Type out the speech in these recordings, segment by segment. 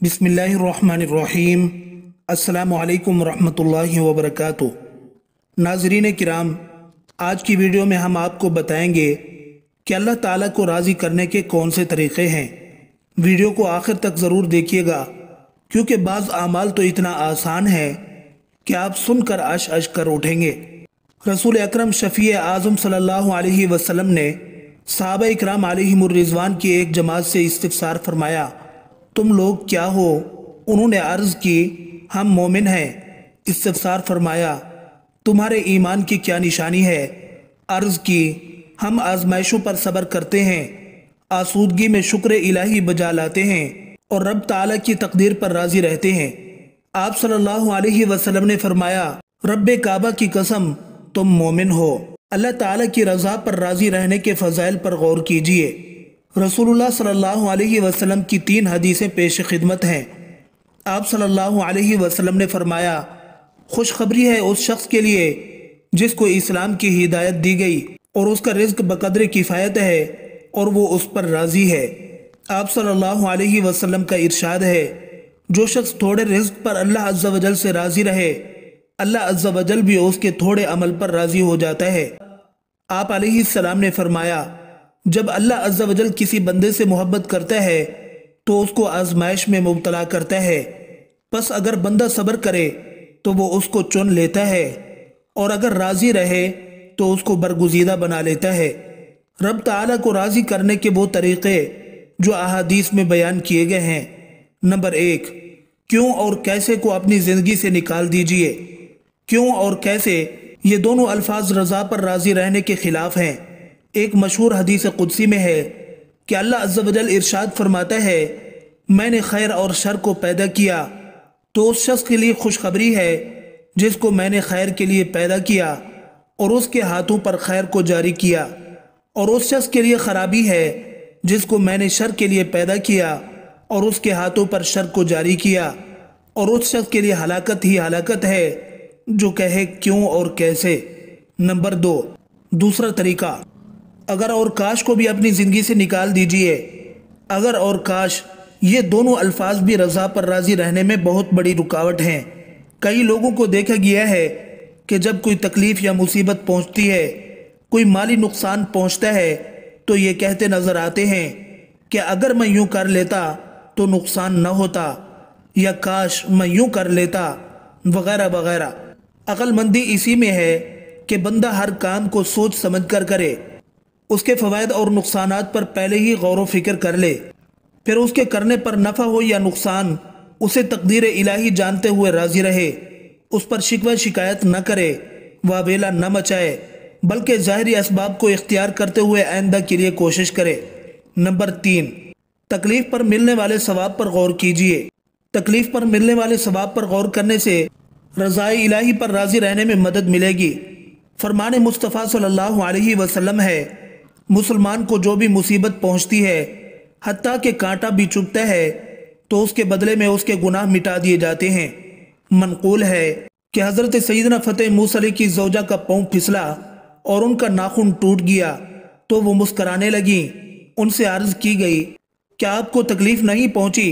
बिसमीम असलकम वरहमल वबरक नाजरीन किराम, आज की वीडियो में हम आपको बताएँगे कि अल्लाह ताला को राज़ी करने के कौन से तरीक़े हैं। वीडियो को आखिर तक ज़रूर देखिएगा, क्योंकि बाज़ आमाल तो इतना आसान है कि आप सुनकर अश अश कर उठेंगे। रसूल अकरम शफ़ी आज़म सल्लल्लाहु अलैहि वसल्लम ने साहब इकराम रिजवान की एक जमात से इस्तफसार फरमाया तुम लोग क्या हो? उन्होंने अर्ज़ की, हम मोमिन हैं। इस्तफसार फरमाया, तुम्हारे ईमान की क्या निशानी है? अर्ज़ की, हम आजमाइशों पर सब्र करते हैं, आसूदगी में शुक्र इलाही बजा लाते हैं और रब ताला की तकदीर पर राज़ी रहते हैं। आप सल्लल्लाहु अलैहि वसल्लम ने फरमाया रब काबा की कसम, तुम मोमिन हो। अल्लाह ताला की रज़ा पर राज़ी रहने के फ़जाइल पर गौर कीजिए। रसूलुल्लाह सल्लल्लाहु अलैहि वसल्लम की तीन हदीसें पेश खिदमत हैं। आप सल्लल्लाहु अलैहि वसल्लम ने फरमाया, खुशखबरी है उस शख्स के लिए जिसको इस्लाम की हिदायत दी गई और उसका रिज्क बकदर किफ़ायत है और वो उस पर राज़ी है। आप सल्लल्लाहु अलैहि वसल्लम का इरशाद है, जो शख्स थोड़े रिज्क पर अल्लाह अज्जा से राज़ी रहे, अल्लाह अज्जा भी उसके थोड़े अमल पर राज़ी हो जाता है। आप सलाम ने फरमाया जब अल्लाह अज्जा वजल किसी बंदे से मोहब्बत करता है तो उसको आजमाइश में मुबतला करता है। बस अगर बंदा सब्र करे तो वो उसको चुन लेता है। और अगर राज़ी रहे तो उसको बरगुजीदा बना लेता है। रब ताला को राज़ी करने के वो तरीक़े, जो अहादीस में बयान किए गए हैं। नंबर एक, क्यों और कैसे को अपनी ज़िंदगी से निकाल दीजिए? क्यों और कैसे? ये दोनों अल्फाज रज़ा पर राज़ी रहने के ख़िलाफ़ हैं। एक मशहूर हदीस कुदसी में है कि अल्लाह अज्जल इरशाद फरमाता है, मैंने खैर और शर को पैदा किया तो उस शख्स के लिए खुशखबरी है जिसको मैंने खैर के लिए पैदा किया और उसके हाथों पर खैर को जारी किया और उस शख्स के लिए खराबी है जिसको मैंने शर के लिए पैदा किया और उसके हाथों पर शर को जारी किया और उस शख्स के लिए हलाकत ही हलाकत है जो कहे क्यों और कैसे। नंबर दो, दूसरा तरीका। अगर और काश को भी अपनी ज़िंदगी से निकाल दीजिए। अगर और काश, ये दोनों अल्फाज भी रज़ा पर राज़ी रहने में बहुत बड़ी रुकावट हैं। कई लोगों को देखा गया है कि जब कोई तकलीफ़ या मुसीबत पहुँचती है, कोई माली नुकसान पहुँचता है तो ये कहते नज़र आते हैं कि अगर मैं यूँ कर लेता तो नुकसान न होता, या काश मैं यूँ कर लेता, वगैरह वगैरह। अक्लमंदी इसी में है कि बंदा हर काम को सोच समझ कर करे। उसके फ़वाद और नुकसान पर पहले ही गौर फ़िक्र कर ले। फिर उसके करने पर नफ़ा हो या नुकसान, उसे तकदीर इलाही जानते हुए राज़ी रहे। उस पर शिकवा शिकायत न करे, वह वेला न मचाए, बल्कि ज़ाहरी इसबाब को इख्तियार करते हुए आइंदा के लिए कोशिश करे। नंबर तीन, तकलीफ़ पर मिलने वाले सवाब पर गौर कीजिए। तकलीफ़ पर मिलने वाले सवाब पर गौर करने से रज़ाई इलाही पर राज़ी रहने में मदद मिलेगी। फरमान मुस्तफ़ा सल्लल्लाहु अलैहि वसल्लम है मुसलमान को जो भी मुसीबत पहुँचती है हती के कांटा भी चुभता है तो उसके बदले में उसके गुनाह मिटा दिए जाते हैं। मनकूल है कि हज़रत सईदना फ़तेह मूसली की जोजा का पाँव फिसला और उनका नाखून टूट गया तो वो मुस्कराने लगी। उनसे अर्ज़ की गई, क्या आपको तकलीफ़ नहीं पहुँची?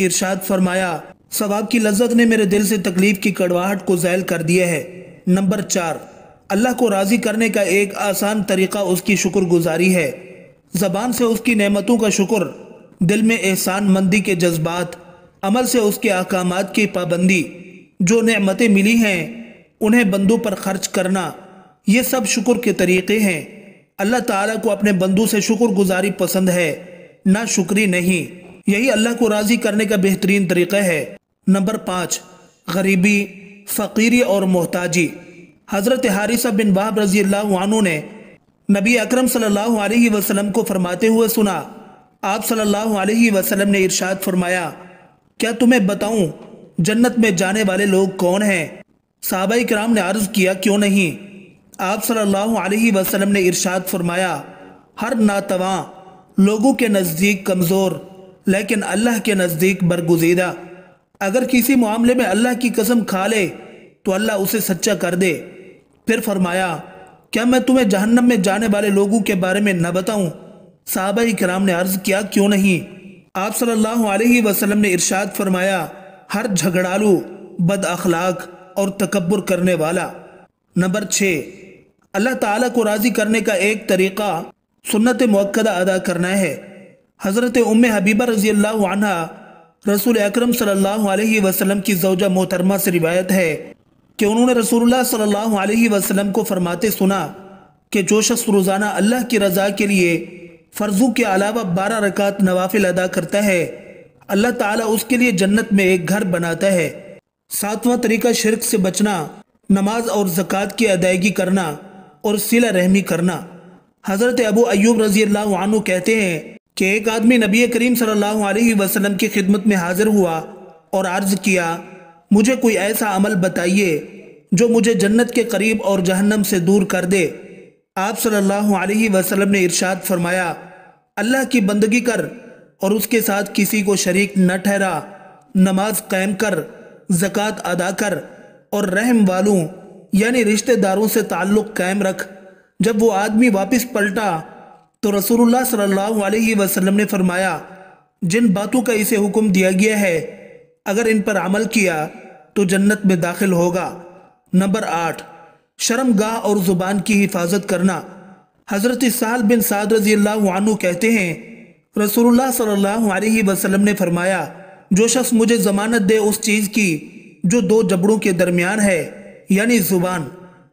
इरशाद फरमाया, सवाब की लज्जत ने मेरे दिल से तकलीफ़ की कड़वाहट को जैल कर दिया है। नंबर चार। अल्लाह को राज़ी करने का एक आसान तरीक़ा उसकी शुक्रगुजारी है। ज़बान से उसकी नेमतों का शुक्र, दिल में एहसान मंदी के जज्बात, अमल से उसके अहकाम की पाबंदी, जो नेमतें मिली हैं, उन्हें बंदों पर खर्च करना, ये सब शुक्र के तरीक़े हैं। अल्लाह ताला को अपने बंदू से शुक्रगुजारी पसंद है, ना शुक्री नहीं। यही अल्लाह को राज़ी करने का बेहतरीन तरीक़ा है। नंबर पाँच, गरीबी, फ़कीरी और मोहताजी। हज़रत हारिसा बिन बाब रज़ी अल्लाह ने नबी अकरम सल्लल्लाहु अलैहि वसल्लम को फरमाते हुए सुना। आप सल्लल्लाहु अलैहि वसल्लम ने इरशाद फरमाया, क्या तुम्हें बताऊँ, जन्नत में जाने वाले लोग कौन हैं? साहबा कराम ने अर्ज़ किया, क्यों नहीं? आप सल्लल्लाहु अलैहि वसल्लम ने इरशाद फरमाया, हर नातवा लोगों के नज़दीक कमज़ोर, लेकिन अल्लाह के नज़दीक बरगुजीदा। अगर किसी मामले में अल्लाह की कसम खा ले तो अल्लाह उसे सच्चा कर दे। फिर फरमाया, क्या मैं तुम्हें जहन्नम में जाने वाले लोगों के बारे में न बताऊँ? साहबा कराम ने अर्ज़ किया, क्यों नहीं? आप सल्लल्लाहु अलैहि वसल्लम ने इरशाद फरमाया, हर झगड़ालू बद अखलाक और तकबर करने वाला। नंबर छः, अल्लाह ताला को राज़ी करने का एक तरीक़ा सुन्नत मक्दा अदा करना है। हज़रत उम हबीबा रज़ी अल्लाह रसूल अकरम सल्लल्लाहु अलैहि वसल्लम की जौजा मोहतरमा से रिवायत है कि उन्होंने रसूलुल्लाह सल्लल्लाहु अलैहि वसल्लम को फरमाते सुना कि जो शख्स रोज़ाना अल्लाह की रज़ा के लिए फ़र्जों के अलावा बारह रकात नवाफिल अदा करता है, अल्लाह ताला उसके लिए जन्नत में एक घर बनाता है। सातवां तरीका शिरक से बचना, नमाज़ और ज़क़़त की अदायगी करना और सिला रहमी करना। हज़रत अबू अयूब रज़ी अल्लाह कहते हैं कि एक आदमी नबी करीम सल्लल्लाहु अलैहि वसल्लम की खिदमत में हाजिर हुआ और अर्ज़ किया मुझे कोई ऐसा अमल बताइए जो मुझे जन्नत के करीब और जहन्नम से दूर कर दे। आप सल्लल्लाहु अलैहि वसल्लम ने इरशाद फरमाया, अल्लाह की बंदगी कर और उसके साथ किसी को शरीक न ठहरा। नमाज़ कायम कर, ज़क़़त अदा कर और रहम वालों, यानी रिश्तेदारों से ताल्लुक़ कायम रख। जब वो आदमी वापस पलटा तो रसूलुल्लाह सल्लल्लाहु अलैहि वसल्लम ने फरमाया, जिन बातों का इसे हुक्म दिया गया है, अगर इन पर अमल किया तो जन्नत में दाखिल होगा। नंबर आठ, शर्म गाह और ज़ुबान की हिफाजत करना। हज़रत साल बिन साद रज़ी अल्लाह कहते हैं, रसूलुल्लाह सल्लल्लाहु अलैहि वसल्लम ने फरमाया, जो शख्स मुझे ज़मानत दे उस चीज़ की, जो दो जबड़ों के दरमियान है, यानी ज़ुबान,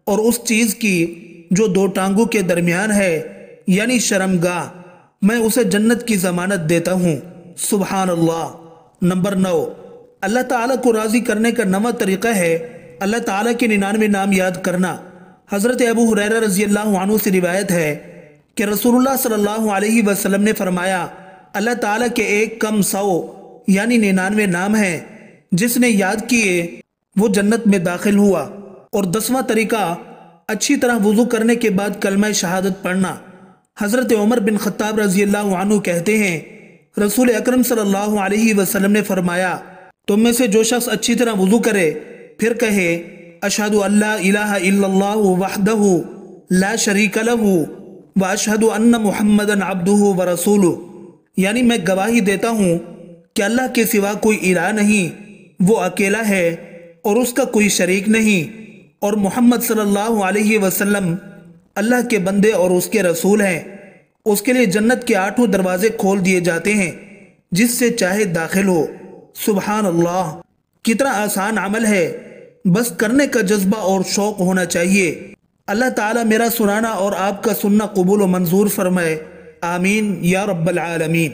और उस चीज़ की, जो दो टांगों के दरमियान है, यानी शर्मगाह मैं उसे जन्नत की ज़मानत देता हूँ। सुबहान अल्लाह। नंबर नौ अल्लाह ताला को राज़ी करने का नवा तरीक़ा है, अल्लाह ताला के निन्यानवे नाम याद करना। हज़रत अबू हुरैरा रज़ी अल्लाह से रिवायत है कि रसूलुल्लाह सल्लल्लाहु अलैहि वसल्लम ने फरमाया, अल्लाह ताला के एक कम सौ, यानी निन्यानवे नाम हैं, जिसने याद किए, वो जन्नत में दाखिल हुआ। और दसवां तरीका, अच्छी तरह वज़ू करने के बाद कलमा शहादत पढ़ना। हज़रत उमर बिन ख़त्ताब रज़ी अल्लाह कहते हैं, रसूल अकरम सल्लल्लाहु अलैहि वसल्लम ने फरमाया तुम में से जो शख्स अच्छी तरह वज़ू करे, फिर कहे, अशहद अल्लाह वहदहु ला शरीक लहू व अशहद अन्न अब्दुहु व रसूल यानी मैं गवाही देता हूँ कि अल्लाह के सिवा कोई इला नहीं, वो अकेला है और उसका कोई शरीक नहीं। और मोहम्मद सल्लल्लाहु अलैहि वसल्लम अल्लाह के बंदे और उसके रसूल हैं। उसके लिए जन्नत के आठों दरवाजे खोल दिए जाते हैं, जिससे चाहे दाखिल हो। सुबहान अल्लाह कितना आसान अमल है। बस करने का जज्बा और शौक होना चाहिए। अल्लाह ताला मेरा सुनाना और आपका सुनना कबूल मंजूर फरमाए। आमीन या रब्बल आलमीन।